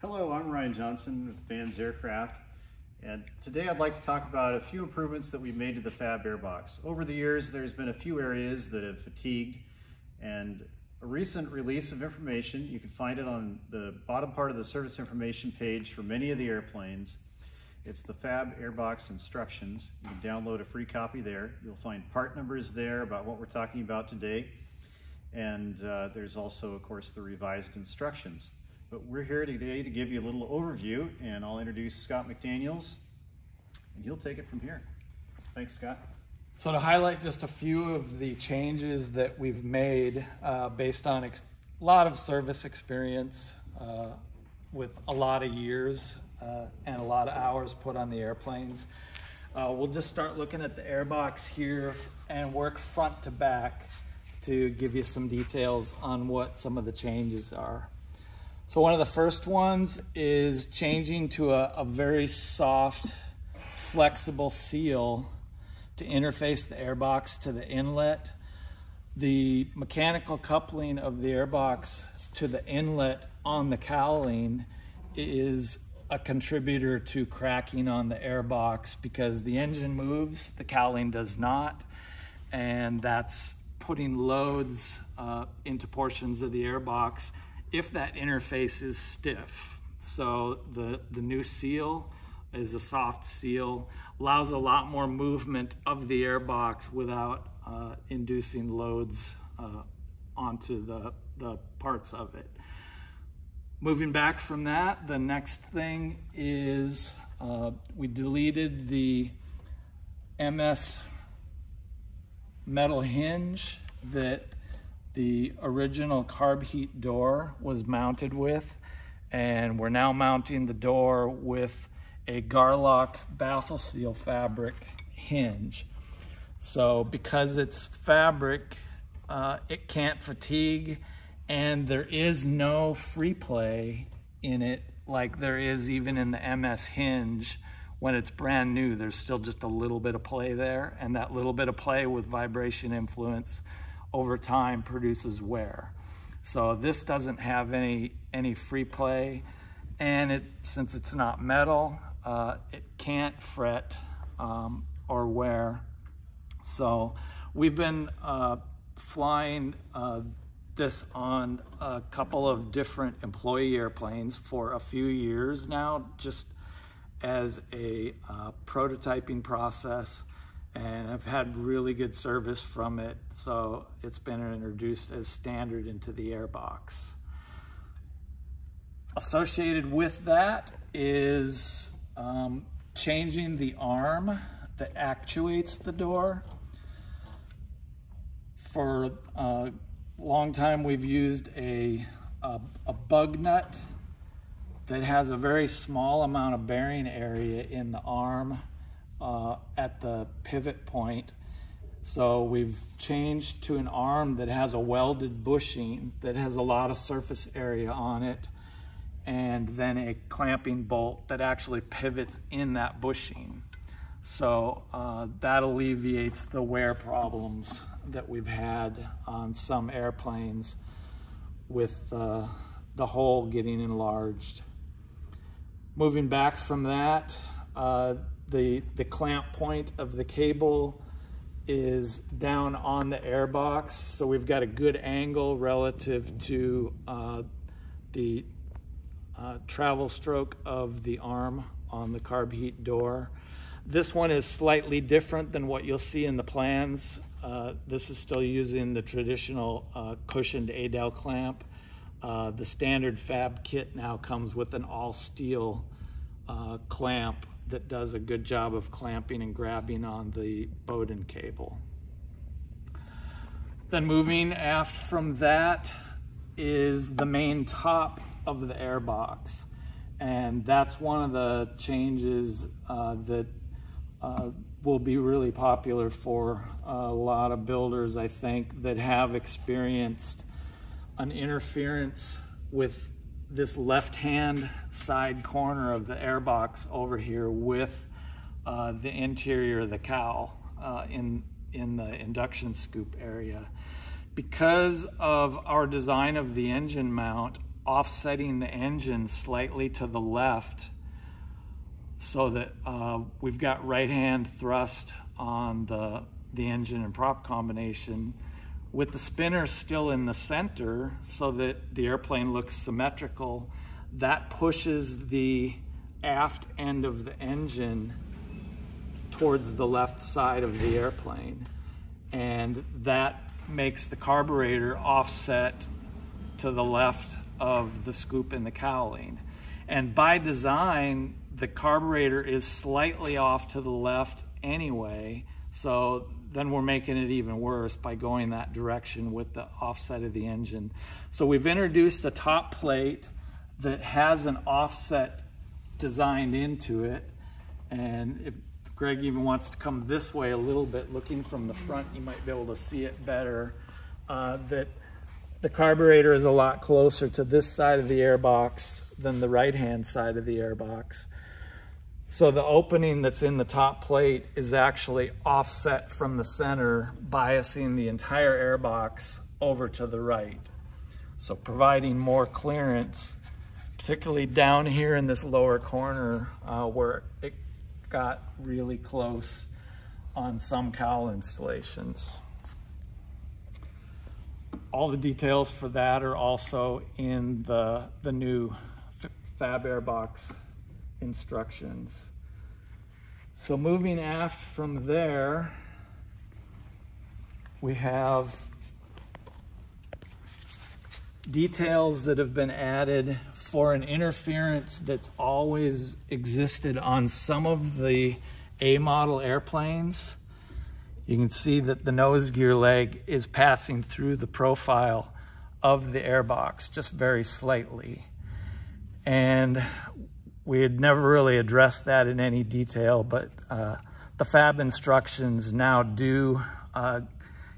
Hello, I'm Ryan Johnson with Van's Aircraft, and today I'd like to talk about a few improvements that we've made to the Fab Airbox. Over the years, there's been a few areas that have fatigued, and a recent release of information, you can find it on the bottom part of the service information page for many of the airplanes. It's the Fab Airbox instructions. You can download a free copy there. You'll find part numbers there about what we're talking about today. And uh, there's also, of course, the revised instructions. But we're here today to give you a little overview, and I'll introduce Scott McDaniels, and he'll take it from here. Thanks, Scott. So to highlight just a few of the changes that we've made uh, based on a lot of service experience uh, with a lot of years uh, and a lot of hours put on the airplanes. Uh, we'll just start looking at the airbox here and work front to back to give you some details on what some of the changes are. So one of the first ones is changing to a, a very soft, flexible seal to interface the airbox to the inlet. The mechanical coupling of the airbox to the inlet on the cowling is a contributor to cracking on the airbox because the engine moves, the cowling does not, and that's putting loads uh, into portions of the airbox if that interface is stiff. So the, the new seal is a soft seal, allows a lot more movement of the airbox without uh, inducing loads uh, onto the, the parts of it. Moving back from that, the next thing is uh, we deleted the MS metal hinge that the original carb heat door was mounted with and we're now mounting the door with a Garlock baffle seal fabric hinge. So because it's fabric, uh, it can't fatigue and there is no free play in it like there is even in the MS hinge when it's brand new. There's still just a little bit of play there and that little bit of play with vibration influence over time produces wear. So this doesn't have any, any free play and it, since it's not metal, uh, it can't fret um, or wear. So we've been uh, flying uh, this on a couple of different employee airplanes for a few years now, just as a uh, prototyping process and I've had really good service from it. So it's been introduced as standard into the airbox. Associated with that is um, changing the arm that actuates the door. For a long time, we've used a, a, a bug nut that has a very small amount of bearing area in the arm uh, at the pivot point. So we've changed to an arm that has a welded bushing that has a lot of surface area on it and then a clamping bolt that actually pivots in that bushing. So uh, that alleviates the wear problems that we've had on some airplanes with uh, the hole getting enlarged. Moving back from that, uh, the, the clamp point of the cable is down on the airbox, so we've got a good angle relative to uh, the uh, travel stroke of the arm on the carb heat door. This one is slightly different than what you'll see in the plans. Uh, this is still using the traditional uh, cushioned Adel clamp. Uh, the standard fab kit now comes with an all steel uh, clamp that does a good job of clamping and grabbing on the Bowden cable. Then moving aft from that is the main top of the airbox. And that's one of the changes uh, that uh, will be really popular for a lot of builders, I think, that have experienced an interference with this left-hand side corner of the airbox over here with uh, the interior of the cowl uh, in, in the induction scoop area. Because of our design of the engine mount, offsetting the engine slightly to the left so that uh, we've got right hand thrust on the, the engine and prop combination with the spinner still in the center so that the airplane looks symmetrical. That pushes the aft end of the engine towards the left side of the airplane. And that makes the carburetor offset to the left of the scoop and the cowling. And by design, the carburetor is slightly off to the left anyway, so then we're making it even worse by going that direction with the offset of the engine. So we've introduced a top plate that has an offset designed into it. And if Greg even wants to come this way a little bit, looking from the front, you might be able to see it better. Uh, that the carburetor is a lot closer to this side of the airbox than the right-hand side of the airbox. So the opening that's in the top plate is actually offset from the center, biasing the entire airbox over to the right. So providing more clearance, particularly down here in this lower corner uh, where it got really close on some cowl installations. All the details for that are also in the, the new Fab Airbox instructions. So moving aft from there, we have details that have been added for an interference that's always existed on some of the A model airplanes. You can see that the nose gear leg is passing through the profile of the airbox just very slightly. And we had never really addressed that in any detail, but uh, the FAB instructions now do uh,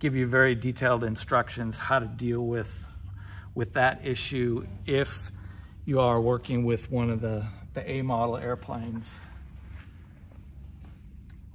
give you very detailed instructions how to deal with, with that issue if you are working with one of the, the A model airplanes.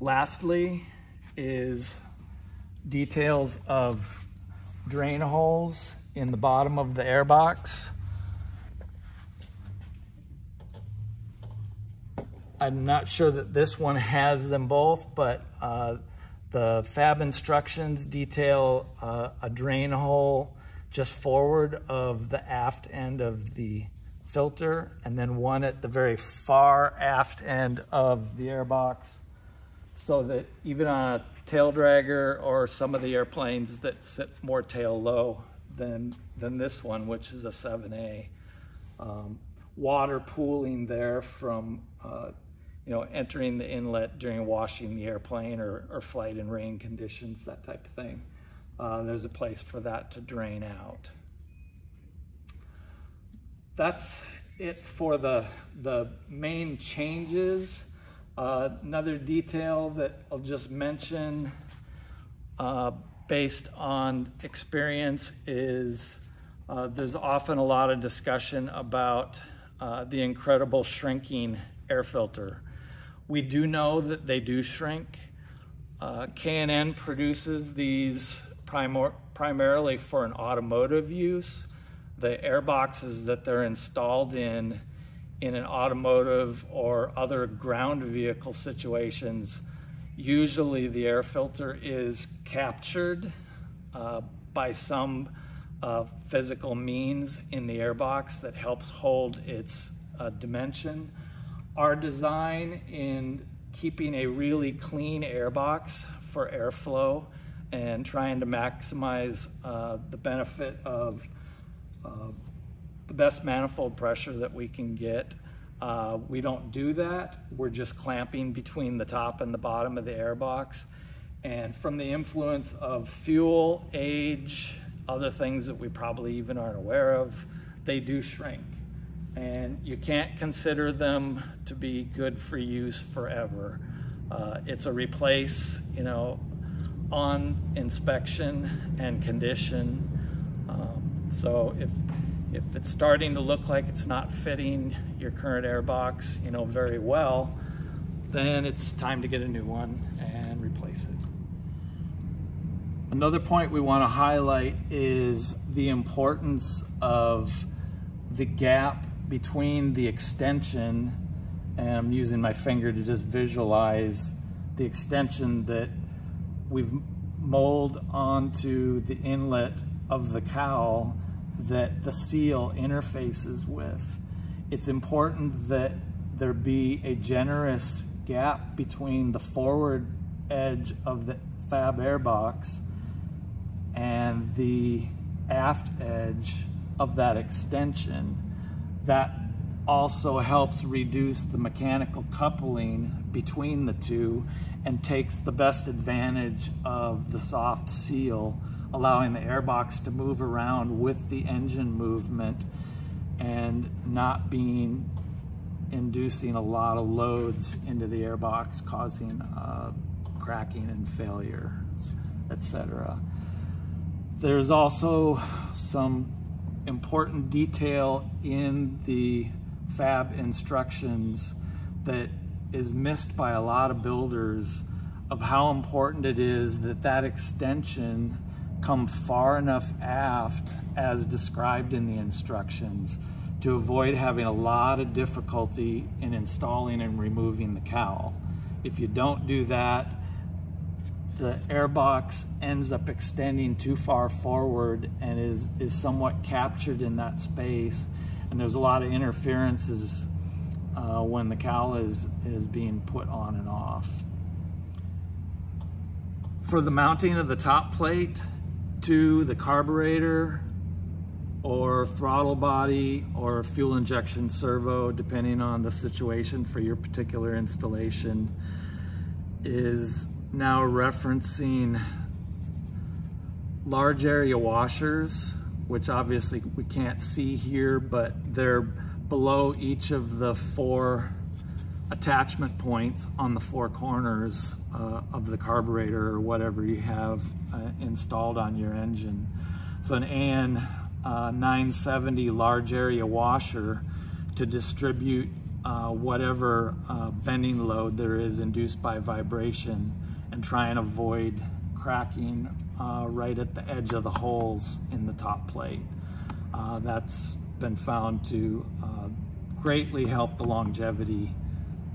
Lastly is details of drain holes in the bottom of the airbox. I'm not sure that this one has them both, but uh, the fab instructions detail uh, a drain hole just forward of the aft end of the filter and then one at the very far aft end of the airbox so that even on a tail dragger or some of the airplanes that sit more tail low than, than this one, which is a 7A, um, water pooling there from uh, you know, entering the inlet during washing the airplane or, or flight in rain conditions, that type of thing. Uh, there's a place for that to drain out. That's it for the, the main changes. Uh, another detail that I'll just mention uh, based on experience is uh, there's often a lot of discussion about uh, the incredible shrinking air filter. We do know that they do shrink. Uh, K&N produces these primor primarily for an automotive use. The air boxes that they're installed in in an automotive or other ground vehicle situations, usually the air filter is captured uh, by some uh, physical means in the airbox that helps hold its uh, dimension our design in keeping a really clean airbox for airflow and trying to maximize uh, the benefit of uh, the best manifold pressure that we can get. Uh, we don't do that. We're just clamping between the top and the bottom of the airbox. And from the influence of fuel, age, other things that we probably even aren't aware of, they do shrink and you can't consider them to be good for use forever. Uh, it's a replace, you know, on inspection and condition. Um, so if if it's starting to look like it's not fitting your current airbox, you know, very well, then it's time to get a new one and replace it. Another point we want to highlight is the importance of the gap between the extension, and I'm using my finger to just visualize the extension that we've molded onto the inlet of the cowl that the seal interfaces with. It's important that there be a generous gap between the forward edge of the fab airbox and the aft edge of that extension. That also helps reduce the mechanical coupling between the two and takes the best advantage of the soft seal, allowing the airbox to move around with the engine movement and not being inducing a lot of loads into the airbox, causing uh, cracking and failure, etc. There's also some important detail in the fab instructions that is missed by a lot of builders of how important it is that that extension come far enough aft as described in the instructions to avoid having a lot of difficulty in installing and removing the cowl. If you don't do that, the airbox ends up extending too far forward and is, is somewhat captured in that space. And there's a lot of interferences uh, when the cowl is, is being put on and off. For the mounting of the top plate to the carburetor or throttle body or fuel injection servo, depending on the situation for your particular installation, is now referencing large area washers, which obviously we can't see here, but they're below each of the four attachment points on the four corners uh, of the carburetor or whatever you have uh, installed on your engine. So an AN uh, 970 large area washer to distribute uh, whatever uh, bending load there is induced by vibration and try and avoid cracking uh, right at the edge of the holes in the top plate. Uh, that's been found to uh, greatly help the longevity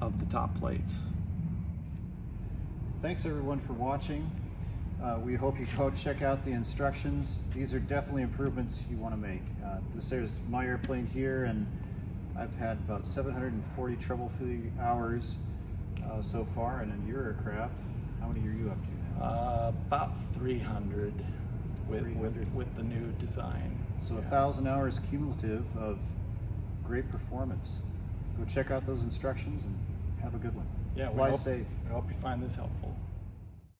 of the top plates. Thanks everyone for watching. Uh, we hope you go check out the instructions. These are definitely improvements you want to make. Uh, this is my airplane here and I've had about 740 trouble-free hours uh, so far and in your aircraft, how many are you up to now? Uh, about 300 with, 300. With, with the new design. So a Yeah. thousand hours cumulative of great performance. Go check out those instructions and have a good one. Yeah, we Fly hope, safe. I hope you find this helpful.